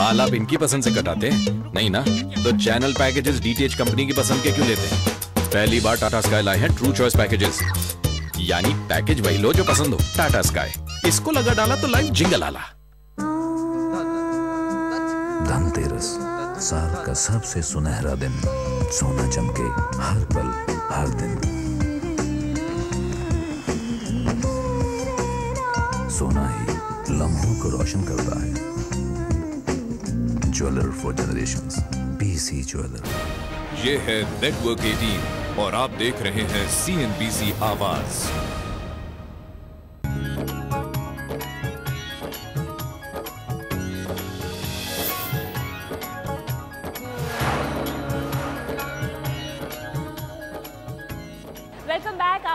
बाल आप इनकी पसंद से कटाते हैं? नहीं ना? तो चैनल पैकेजेस डीटीएच कंपनी की पसंद के क्यों लेते हैं? पहली बार टाटा स्काई लाए हैं ट्रू चॉइस पैकेजेस यानी पैकेज वही लो जो पसंद हो टाटा स्काई इसको लगा डाला तो लाइफ जिंगल आला धनतेरस, साल का सबसे सुनहरा दिन, सोना चमके, हर पल, हर दिन। सोना ही लम्हों को रोशन करता है। Jeweller for generations B C jeweller ये है नेटवर्क 18 और आप देख रहे हैं सीएनबीसी आवाज़।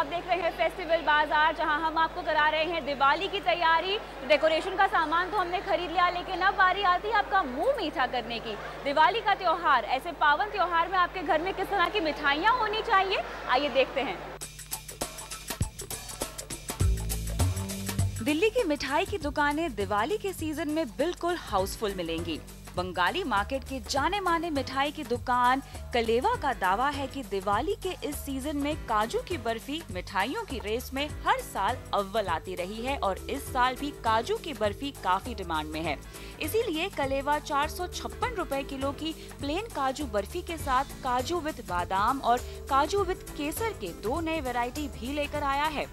आप देख रहे हैं फेस्टिवल बाज़ार, जहाँ हम आपको करा रहे हैं दिवाली की तैयारी। डेकोरेशन का सामान तो हमने खरीद लिया, लेकिन अब बारी आती है आपका मुँह मीठा करने की। दिवाली का त्योहार, ऐसे पावन त्योहार में आपके घर में किस तरह की मिठाइयाँ होनी चाहिए? आइए देखते हैं। दिल्ली की मिठाई की दुकानें दिवाली के सीज़न में बिल्कुल हाउसफुल मिलेंगी। बंगाली मार्केट के जाने माने मिठाई की दुकान कलेवा का दावा है कि दिवाली के इस सीज़न में काजू की बर्फ़ी मिठाइयों की रेस में हर साल अव्वल आती रही है और इस साल भी काजू की बर्फ़ी काफ़ी डिमांड में है। इसीलिए कलेवा चार सौ किलो की प्लेन काजू बर्फ़ी के साथ काजू विद बादाम और काजू विद केसर के दो नए वैरायटी भी लेकर आया है।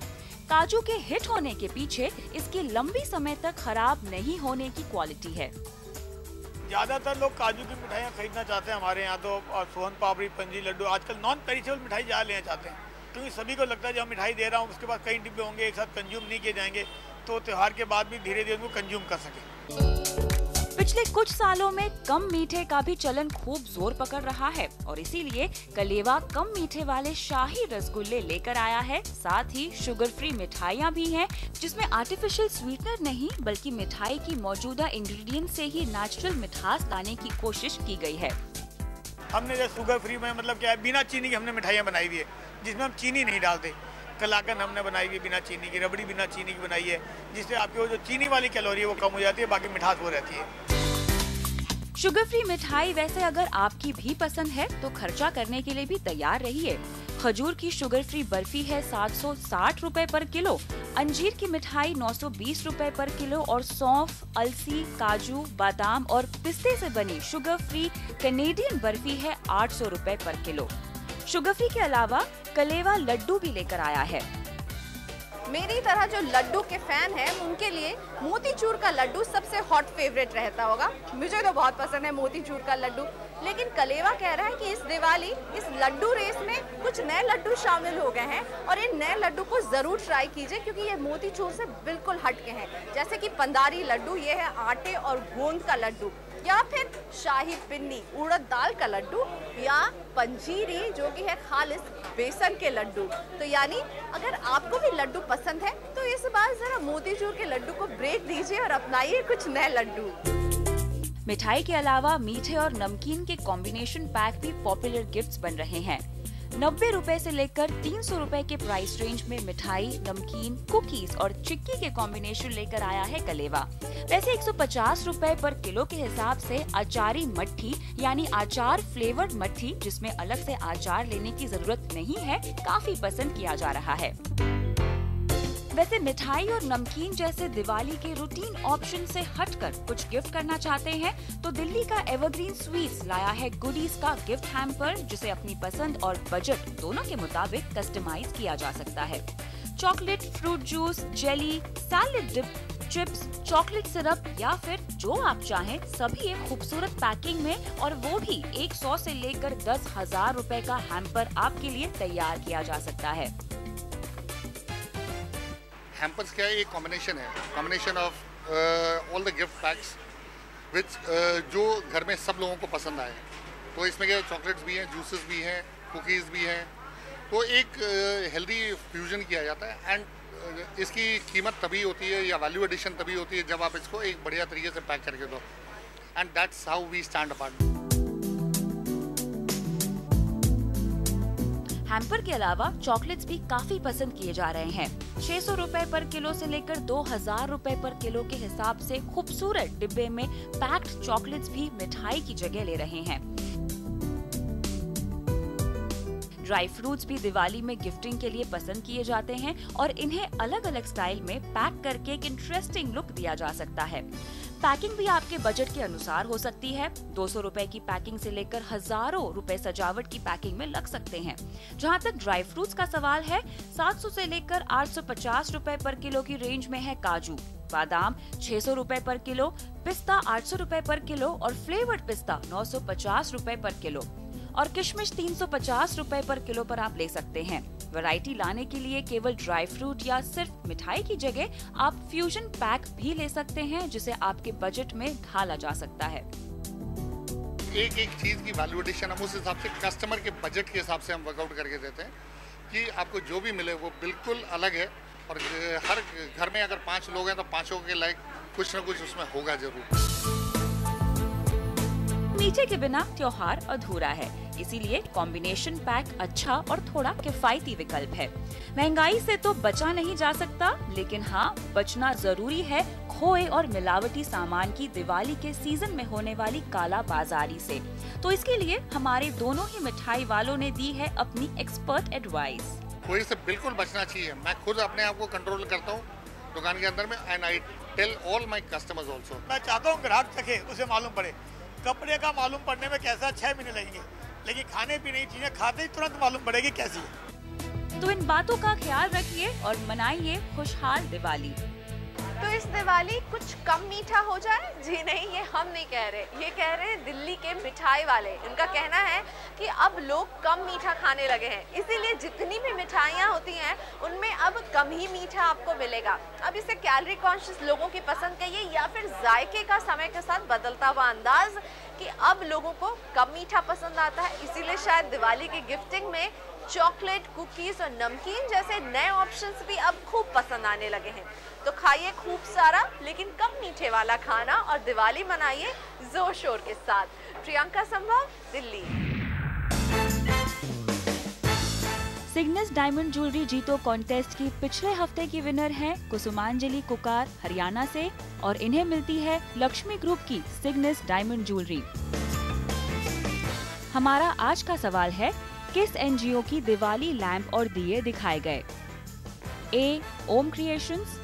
काजू के हिट होने के पीछे इसकी लंबी समय तक खराब नहीं होने की क्वालिटी है। ज़्यादातर लोग काजू की मिठाइयाँ खरीदना चाहते हैं हमारे यहाँ तो और सोहन पापड़ी, पंजी लड्डू, आजकल नॉन पेरिशेबल मिठाई ज़्यादा लेना चाहते हैं। क्योंकि सभी को लगता है जब मिठाई दे रहा हूँ, उसके बाद कई डिब्बे होंगे, एक साथ कंज्यूम नहीं किए जाएँगे तो त्यौहार के बाद भी धीरे धीरे उनको कंज्यूम कर सकें। पिछले कुछ सालों में कम मीठे का भी चलन खूब ज़ोर पकड़ रहा है और इसीलिए कलेवा कम मीठे वाले शाही रसगुल्ले लेकर आया है। साथ ही शुगर फ्री मिठाइयाँ भी हैं, जिसमें आर्टिफिशियल स्वीटनर नहीं, बल्कि मिठाई की मौजूदा इंग्रेडिएंट से ही नेचुरल मिठास लाने की कोशिश की गई है। हमने जो शुगर फ्री में मतलब क्या है, बिना चीनी की हमने मिठाइयाँ बनाई हुई है, जिसमें हम चीनी नहीं डालते। कलाकन हमने बनाई हुई बिना चीनी की, रबड़ी बिना चीनी की बनाई है, जिससे आपकी वो जो चीनी वाली कैलोरी है, वो कम हो जाती है, बाकी मिठास वो रहती है। शुगर फ्री मिठाई वैसे अगर आपकी भी पसंद है तो खर्चा करने के लिए भी तैयार रहिए। खजूर की शुगर फ्री बर्फ़ी है 760 रुपए पर किलो, अंजीर की मिठाई 920 रुपए पर किलो और सौंफ, अलसी, काजू, बादाम और पिस्ते से बनी शुगर फ्री कैनेडियन बर्फ़ी है 800 रुपए पर किलो। शुगर फ्री के अलावा कलेवा लड्डू भी लेकर आया है। मेरी तरह जो लड्डू के फ़ैन हैं, उनके लिए मोतीचूर का लड्डू सबसे हॉट फेवरेट रहता होगा। मुझे तो बहुत पसंद है मोतीचूर का लड्डू। लेकिन कलेवा कह रहा है कि इस दिवाली, इस लड्डू रेस में कुछ नए लड्डू शामिल हो गए हैं और इन नए लड्डू को ज़रूर ट्राई कीजिए क्योंकि ये मोतीचूर से बिल्कुल हटके हैं। जैसे कि पंदारी लड्डू, ये है आटे और गोंद का लड्डू। या फिर शाही पिन्नी उड़द दाल का लड्डू या पंजीरी, जो कि है खालिस बेसन के लड्डू। तो यानी अगर आपको भी लड्डू पसंद है तो इस बार जरा मोतीचूर के लड्डू को ब्रेक दीजिए और अपनाइए कुछ नए लड्डू। मिठाई के अलावा मीठे और नमकीन के कॉम्बिनेशन पैक भी पॉपुलर गिफ्ट्स बन रहे हैं। नब्बे रूपए ऐसी लेकर तीन सौ रूपए के प्राइस रेंज में मिठाई, नमकीन कुकीज और चिक्की के कॉम्बिनेशन लेकर आया है कलेवा। वैसे एक सौ पचास रूपए पर किलो के हिसाब से अचारी मट्ठी, यानी अचार फ्लेवर्ड मट्ठी, जिसमें अलग से अचार लेने की ज़रूरत नहीं है, काफ़ी पसंद किया जा रहा है। वैसे मिठाई और नमकीन जैसे दिवाली के रूटीन ऑप्शन से हटकर कुछ गिफ्ट करना चाहते हैं तो दिल्ली का एवरग्रीन स्वीट्स लाया है गुडीज का गिफ्ट हैम्पर जिसे अपनी पसंद और बजट दोनों के मुताबिक कस्टमाइज किया जा सकता है। Chocolate fruit juice jelly salad dip chips chocolate syrup या फिर जो आप चाहें, सभी एक खूबसूरत पैकिंग में और वो भी 100 से लेकर दस हज़ार रूपए का हैम्पर आपके लिए तैयार किया जा सकता है। हैम्पर्स क्या है एक कॉम्बिनेशन है combination of all the gift packs which जो घर में सब लोगों को पसंद आए तो इसमें क्या चॉकलेट्स भी हैं जूसेस भी हैं कुकीज़ भी हैं। तो एक हेल्दी uh, फ्यूजन किया जाता है एंड uh, इसकी कीमत तभी होती है या वैल्यू एडिशन तभी होती है जब आप इसको एक बढ़िया तरीके से पैक करके दो। And that's how we stand apart hamper के अलावा चॉकलेट्स भी काफ़ी पसंद किए जा रहे हैं। छह सौ रूपए पर किलो से लेकर दो हज़ार रूपए पर किलो के हिसाब से खूबसूरत डिब्बे में पैक्ड चॉकलेट्स भी मिठाई की जगह ले रहे हैं। ड्राई फ्रूट्स भी दिवाली में गिफ्टिंग के लिए पसंद किए जाते हैं और इन्हें अलग अलग स्टाइल में पैक करके एक इंटरेस्टिंग लुक दिया जा सकता है। पैकिंग भी आपके बजट के अनुसार हो सकती है। दो सौ की पैकिंग से लेकर हज़ारों रुपए सजावट की पैकिंग में लग सकते हैं। जहाँ तक ड्राई फ्रूट्स का सवाल है 700 से लेकर 850 रुपए पर किलो की रेंज में है काजू, बादाम छह सौ रूपए पर किलो, पिस्ता आठ सौ रूपए पर किलो और फ्लेवर्ड पिस्ता नौ सौ पचास रूपए पर किलो। और किशमिश 350 रुपए पर किलो पर आप ले सकते हैं। वैरायटी लाने के लिए केवल ड्राई फ्रूट या सिर्फ़ मिठाई की जगह आप फ्यूजन पैक भी ले सकते हैं जिसे आपके बजट में ढाला जा सकता है। एक एक चीज़ की वैल्यूएशन हम उस हिसाब से कस्टमर के बजट के हिसाब से हम वर्कआउट करके देते हैं कि आपको जो भी मिले वो बिल्कुल अलग है और हर घर में अगर पाँच लोग हैं तो पाँचों के लायक कुछ ना कुछ उसमें होगा ज़रूर। नीचे के बिना त्योहार अधूरा है। इसीलिए कॉम्बिनेशन पैक अच्छा और थोड़ा किफायती विकल्प है। महँगाई से तो बचा नहीं जा सकता लेकिन हाँ बचना ज़रूरी है खोए और मिलावटी सामान की दिवाली के सीज़न में होने वाली काला बाजारी से। तो इसके लिए हमारे दोनों ही मिठाई वालों ने दी है अपनी एक्सपर्ट एडवाइस खोए से बिल्कुल बचना चाहिए। मैं खुद अपने आप को कंट्रोल करता हूँ दुकान के अंदर में and I tell all my customers also मैं चाहता हूँ ग्राहक उसे मालूम पड़े। कपड़े का मालूम पड़ने में कैसा छह महीने लगेंगे? लेकिन खाने पीने की चीज़ें खाते ही तुरंत मालूम पड़ेगी कैसी है। तो इन बातों का ख्याल रखिए और मनाइए खुशहाल दिवाली। तो इस दिवाली कुछ कम मीठा हो जाए? जी नहीं ये हम नहीं कह रहे। ये कह रहे हैं दिल्ली के मिठाई वाले। इनका कहना है कि अब लोग कम मीठा खाने लगे हैं। इसीलिए जितनी भी मिठाइयाँ होती हैं उनमें अब कम ही मीठा आपको मिलेगा। अब इसे कैलोरी कॉन्शियस लोगों की पसंद कहिए या फिर जायके का समय के साथ बदलता हुआ अंदाज कि अब लोगों को कम मीठा पसंद आता है, इसीलिए शायद दिवाली की गिफ्टिंग में चॉकलेट कुकीज और नमकीन जैसे नए ऑप्शंस भी अब खूब पसंद आने लगे हैं। तो खाइए खूब सारा, लेकिन कम मीठे वाला खाना और दिवाली मनाइए ज़ोर शोर के साथ। Priyanka Sambhav, Delhi. Cygnus diamond jewellery जीतो कॉन्टेस्ट की पिछले हफ़्ते की विनर हैं कुसुमांजलि कुकार हरियाणा से और इन्हें मिलती है लक्ष्मी ग्रुप की सिग्नस डायमंड ज्वेलरी हमारा आज का सवाल है, किस एनजीओ की दिवाली लैंप और दिए दिखाए गए? ए ओम क्रिएशंस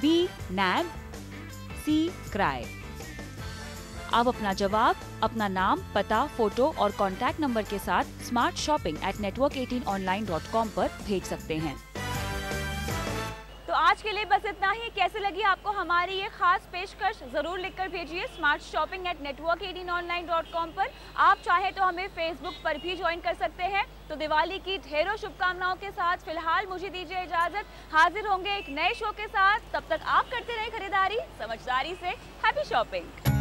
बी नैब सी क्राई आप अपना जवाब, अपना नाम, पता, फ़ोटो और कॉन्टैक्ट नंबर के साथ smart shopping at network eighteen online dot com पर भेज सकते हैं। तो आज के लिए बस इतना ही। कैसे लगी आपको हमारी ये खास पेशकश? ज़रूर लिखकर भेजिए smart shopping at network eighteen online dot com पर। आप चाहे तो हमें फेसबुक पर भी ज्वाइन कर सकते हैं। तो दिवाली की ढेरों शुभकामनाओं के साथ फ़िलहाल मुझे दीजिए इजाज़त। हाजिर होंगे एक नए शो के साथ। तब तक आप करते रहे खरीदारी, समझदारी से हैप्पी शॉपिंग